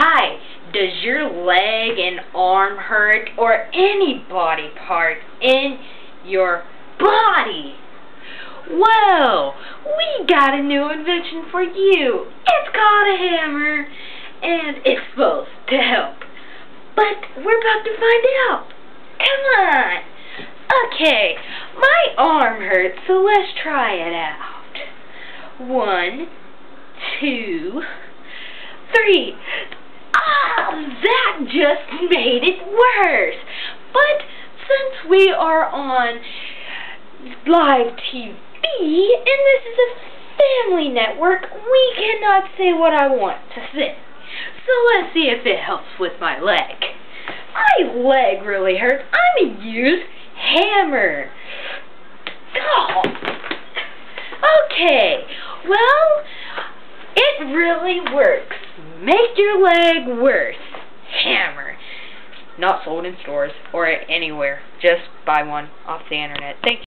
Hi, does your leg and arm hurt or any body part in your body? Well, we got a new invention for you. It's called a hammer, and it's supposed to help. But we're about to find out. Come on. Okay, my arm hurts, so let's try it out. One, two, three. Just made it worse. But since we are on live TV, and this is a family network, we cannot say what I want to say. So let's see if it helps with my leg. My leg really hurts. I'm a used hammer. Oh. Okay, well, it really works. Make your leg worse. Not sold in stores or anywhere. Just buy one off the internet. Thank you.